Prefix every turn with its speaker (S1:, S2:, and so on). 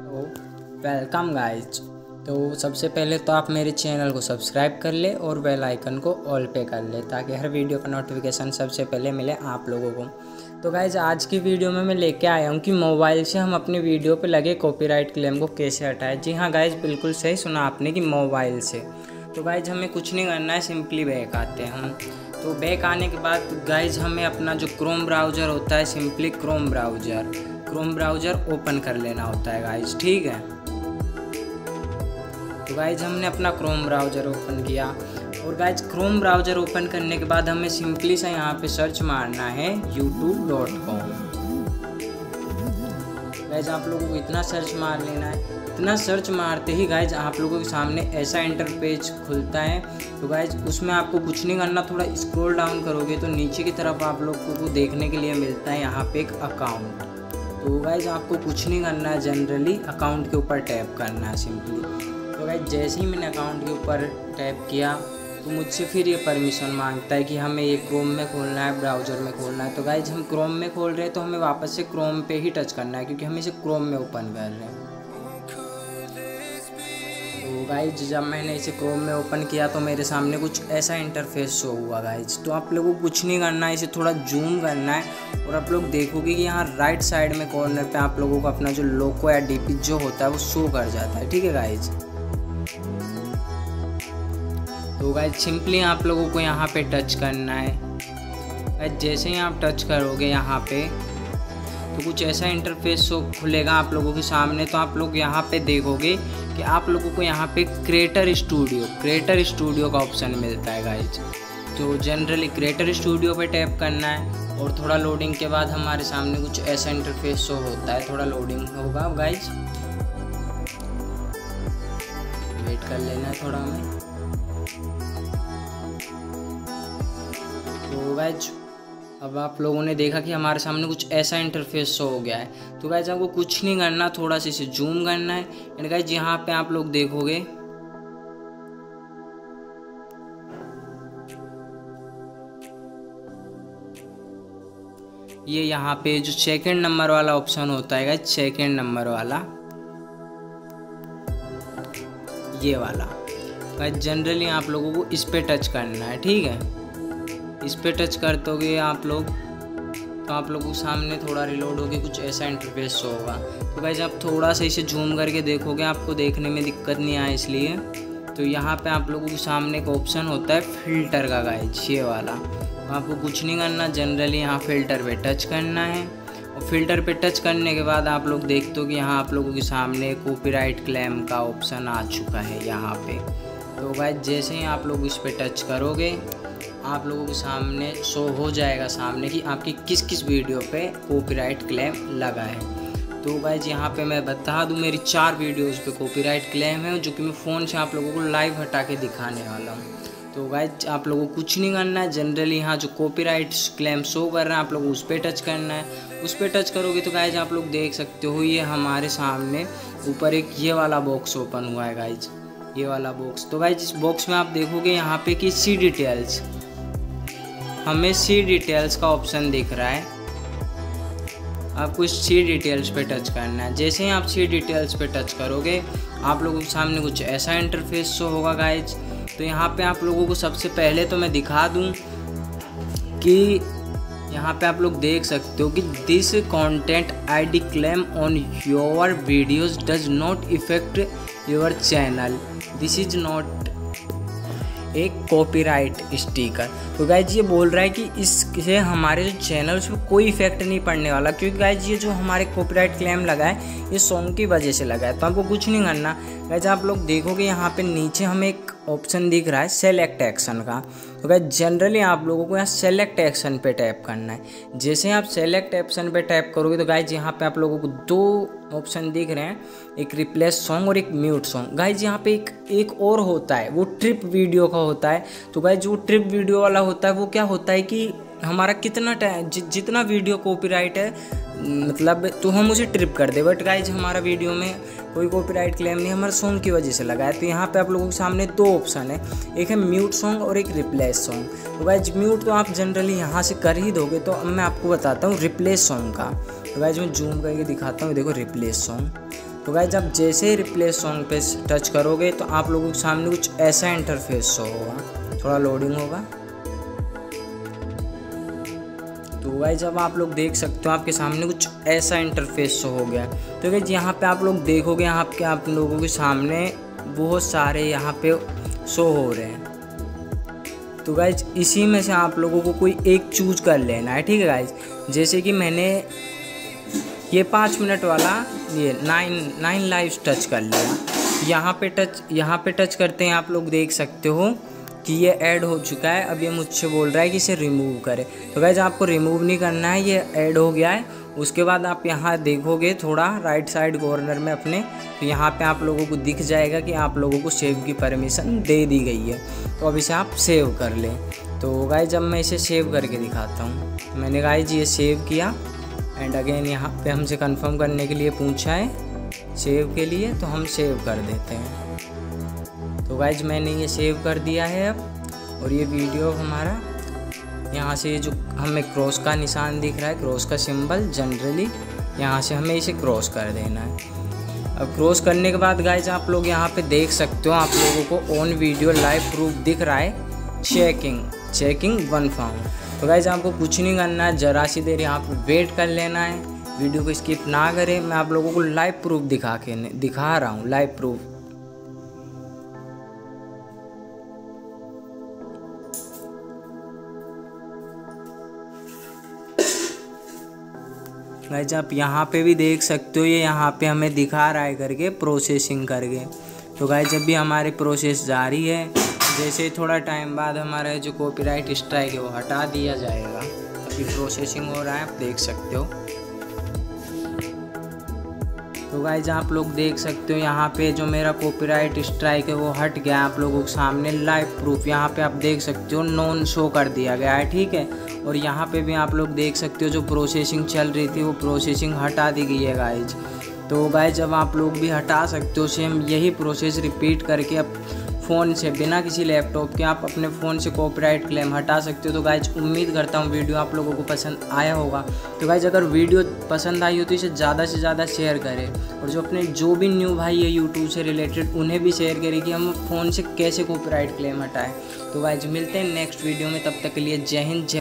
S1: तो welcome guys तो सबसे पहले तो आप मेरे चैनल को सब्सक्राइब कर ले और बेल आइकन को ऑल पे कर ले, ताकि हर वीडियो का नोटिफिकेशन सबसे पहले मिले आप लोगों को। तो गाइज़ आज की वीडियो में मैं लेके आया हूँ कि मोबाइल से हम अपनी वीडियो पे लगे कॉपीराइट क्लेम को कैसे हटाएँ। जी हाँ गाइज़ बिल्कुल सही सुना आपने कि मोबाइल से। तो गाइज़ हमें कुछ नहीं करना है सिंपली बैक आते हैं हम। तो बैक आने के बाद गाइज़ हमें अपना जो क्रोम ब्राउज़र होता है simply Chrome browser Chrome browser open कर लेना होता है गाइज़ ठीक है? तो गाइज़ हमने अपना क्रोम ब्राउज़र ओपन किया। और गाइज़ क्रोम ब्राउज़र ओपन करने के बाद हमें सिंपली से यहाँ पे सर्च मारना है यूट्यूब डॉट कॉम गाइज़ आप लोगों को इतना सर्च मार लेना है। इतना सर्च मारते ही गाइज़ आप लोगों के सामने ऐसा इंटरपेज खुलता है। तो गाइज़ उसमें आपको कुछ नहीं करना, थोड़ा स्क्रॉल डाउन करोगे तो नीचे की तरफ़ आप लोगों को देखने के लिए मिलता है यहाँ पे एक अकाउंट तो गाइज़ आपको कुछ नहीं करना है जनरली अकाउंट के ऊपर टैप करना है सिंपली तो गाइज़ जैसे ही मैंने अकाउंट के ऊपर टैप किया तो मुझसे फिर ये परमिशन माँगता है कि हमें ये क्रोम में खोलना है ब्राउज़र में खोलना है। तो गाइज़ हम क्रोम में खोल रहे हैं तो हमें वापस से क्रोम पे ही टच करना है, क्योंकि हम इसे क्रोम में ओपन कर रहे हैं। गाइज़ जब मैंने इसे क्रोम में ओपन किया तो मेरे सामने कुछ ऐसा इंटरफेस शो हुआ गाइज़ तो आप लोगों को कुछ नहीं करना है इसे थोड़ा जूम करना है और आप लोग देखोगे कि यहाँ राइट साइड में कॉर्नर पे आप लोगों को अपना जो लोको या डीपी जो होता है वो शो कर जाता है, ठीक है गाइज़ तो गाइज़ सिंपली आप लोगों को यहाँ पे टच करना है। जैसे ही आप टच करोगे यहाँ पे तो कुछ ऐसा इंटरफेस शो खुलेगा आप लोगों के सामने तो आप लोग यहाँ पे देखोगे कि आप लोगों को यहाँ पे क्रिएटर स्टूडियो क्रिएटर स्टूडियो का ऑप्शन मिलता है गाइज़ तो जनरली क्रिएटर स्टूडियो पे टैप करना है और थोड़ा लोडिंग के बाद हमारे सामने कुछ ऐसा इंटरफेस शो होता है, थोड़ा लोडिंग होगा गाइज़ वेट कर लेना है थोड़ा हमें तो गाइज़ अब आप लोगों ने देखा कि हमारे सामने कुछ ऐसा इंटरफेस शो हो गया है। तो गाइज़ आपको कुछ नहीं करना थोड़ा सा इसे जूम करना है। एंड गाइज़ यहाँ पे आप लोग देखोगे। ये यहाँ पे जो सेकंड नंबर वाला ऑप्शन होता है गाइज़ सेकंड नंबर वाला। ये वाला। गाइज़ जनरली आप लोगों को इस पे टच करना है, ठीक है? इस पर टच कर दोगे आप लोग तो आप लोगों के सामने थोड़ा रिलोड होगी कुछ ऐसा इंटरफेस होगा। तो गाइज़ आप थोड़ा सा इसे जूम करके देखोगे, आपको देखने में दिक्कत नहीं आए इसलिए। तो यहाँ पे आप लोगों के सामने एक ऑप्शन होता है फ़िल्टर का गाइज़ ये वाला। तो आपको कुछ नहीं करना जनरली यहाँ फ़िल्टर पे टच करना है। और फ़िल्टर पे टच करने के बाद आप लोग देखते हो कि यहाँ आप लोगों के सामने कॉपीराइट क्लेम का ऑप्शन आ चुका है यहाँ पे। तो गाइज़ जैसे ही आप लोग इस पर टच करोगे आप लोगों के सामने शो हो जाएगा सामने कि आपकी किस किस वीडियो पे कॉपीराइट क्लेम लगा है। तो गाइज़ यहाँ पे मैं बता दूँ, मेरी चार वीडियोस पे कॉपीराइट क्लेम है, जो कि मैं फ़ोन से आप लोगों को लाइव हटा के दिखाने वाला हूँ। तो गाइज़ आप लोगों को कुछ नहीं करना है। जनरली यहाँ जो कॉपीराइट क्लेम शो कर रहे हैं, आप लोग उस पर टच करना है। उस पर टच करोगे तो गाइज़ आप लोग देख सकते हो, ये हमारे सामने ऊपर एक ये वाला बॉक्स ओपन हुआ है गाइज़ ये वाला बॉक्स तो गाइज़ इस बॉक्स में आप देखोगे यहाँ पे कि सी डिटेल्स हमें सी डिटेल्स का ऑप्शन दिख रहा है। आपको इस सी डिटेल्स पे टच करना है। जैसे ही आप सी डिटेल्स पे टच करोगे, आप लोगों के सामने कुछ ऐसा इंटरफेस शो होगा गाइज़ तो यहाँ पे आप लोगों को सबसे पहले तो मैं दिखा दूँ कि यहाँ पे आप लोग देख सकते हो कि this content I D claim on your videos does not affect your channel this is not एक कॉपीराइट स्टिकर तो गाइज़ ये बोल रहा है कि इससे हमारे जो चैनल उस पर कोई इफ़ेक्ट नहीं पड़ने वाला। क्योंकि गाइज़ ये जो हमारे कॉपीराइट क्लेम लगा है, ये सॉन्ग की वजह से लगा है। तो आपको कुछ नहीं करना। गाइज़ आप लोग देखोगे यहाँ पे नीचे हमें एक ऑप्शन दिख रहा है सेलेक्ट एक्शन का। तो गाइज़ जनरली आप लोगों को यहाँ सेलेक्ट एक्शन पे टैप करना है। जैसे आप सेलेक्ट एक्शन पे टैप करोगे तो गाइज़ यहाँ पे आप लोगों को दो ऑप्शन दिख रहे हैं। एक रिप्लेस सॉन्ग और एक म्यूट सॉन्ग गाइज़ यहाँ पे एक एक और होता है वो ट्रिप वीडियो का होता है। तो गाइज़ वो ट्रिप वीडियो वाला होता है वो क्या होता है कि हमारा कितना जि, जितना वीडियो कॉपीराइट है मतलब तो हम उसे ट्रिप कर दे। बट गाइज़ हमारा वीडियो में कोई कॉपीराइट क्लेम नहीं, हमारे सॉन्ग की वजह से लगा है। तो यहाँ पे आप लोगों के सामने दो ऑप्शन है। एक है म्यूट सॉन्ग और एक रिप्लेस सॉन्ग तो गाइज़ म्यूट तो आप जनरली यहाँ से कर ही दोगे तो अब मैं आपको बताता हूँ रिप्लेस सॉन्ग का। तो गाइज़ मैं जूम करके दिखाता हूँ देखो रिप्लेस सॉन्ग तो गाइज़ आप जैसे ही रिप्लेस सॉन्ग पे टच करोगे तो आप लोगों के सामने कुछ ऐसा इंटरफेस होगा। थोड़ा लोडिंग होगा। गाइज़ जब आप लोग देख सकते हो, आपके सामने कुछ ऐसा इंटरफेस हो गया तो गाइज़ यहाँ पे आप लोग देखोगे, यहाँ पे आप लोगों के सामने बहुत सारे यहाँ पे शो हो रहे हैं। तो गाइज़ इसी में से आप लोगों को कोई एक चूज़ कर लेना है, ठीक है गाइज़ जैसे कि मैंने ये पाँच मिनट वाला, ये नाइन नाइन लाइव टच कर लिया। यहाँ पे टच यहाँ पे टच करते हैं, आप लोग देख सकते हो। कि ये ऐड हो चुका है, अब ये मुझसे बोल रहा है कि इसे रिमूव करें। तो गाइज़ आपको रिमूव नहीं करना है, ये ऐड हो गया है। उसके बाद आप यहाँ देखोगे थोड़ा राइट साइड कॉर्नर में अपने तो यहाँ पे आप लोगों को दिख जाएगा कि आप लोगों को सेव की परमिशन दे दी गई है। तो अब इसे आप सेव कर लें। तो गाय जब मैं इसे सेव करके दिखाता हूँ। तो मैंने गाइज़ ये सेव किया। एंड अगेन यहाँ पे हमसे कंफर्म करने के लिए पूछा है सेव के लिए तो हम सेव कर देते हैं। तो गाइज़ मैंने ये सेव कर दिया है अब, और ये वीडियो हमारा यहाँ से जो हमें क्रॉस का निशान दिख रहा है क्रॉस का सिंबल जनरली यहाँ से हमें इसे क्रॉस कर देना है। अब क्रॉस करने के बाद गाइज़ आप लोग यहाँ पे देख सकते हो आप लोगों को ऑन वीडियो लाइव प्रूफ दिख रहा है चेकिंग चेकिंग वन फाउंड तो गाइज़ आपको कुछ नहीं करना है, ज़रा सी देर यहाँ पे वेट कर लेना है। वीडियो को स्किप ना करें, मैं आप लोगों को लाइव प्रूफ दिखा के, दिखा रहा हूँ लाइव प्रूफ गाइज़ आप यहाँ पे भी देख सकते हो, ये यहाँ पे हमें दिखा रहा है करके प्रोसेसिंग करके। तो गाइज़ जब भी हमारी प्रोसेस जारी है, जैसे थोड़ा टाइम बाद हमारा जो कॉपीराइट स्ट्राइक है, वो हटा दिया जाएगा। अभी प्रोसेसिंग हो रहा है, आप देख सकते हो। तो गाइज़ आप लोग देख सकते हो यहाँ पे जो मेरा कॉपीराइट स्ट्राइक है, वो हट गया आप लोगों के सामने लाइव प्रूफ यहाँ पे आप देख सकते हो नॉन शो कर दिया गया है, ठीक है? और यहाँ पे भी आप लोग देख सकते हो जो प्रोसेसिंग चल रही थी, वो प्रोसेसिंग हटा दी गई है गाइज़ तो गाइज़ जब आप लोग भी हटा सकते हो सेम, यही प्रोसेस रिपीट करके अब फ़ोन से, बिना किसी लैपटॉप के आप अपने फ़ोन से कॉपीराइट क्लेम हटा सकते हो। तो गाइज़ उम्मीद करता हूँ वीडियो आप लोगों को पसंद आया होगा। तो गाइज़ अगर वीडियो पसंद आई हो तो इसे ज़्यादा से ज़्यादा शेयर करें और जो अपने जो भी न्यू भाई है यूट्यूब से रिलेटेड उन्हें भी शेयर करें कि हम फ़ोन से कैसे कॉपीराइट क्लेम हटाएँ। तो गाइज़ मिलते हैं नेक्स्ट वीडियो में, तब तक के लिए जय हिंद, जय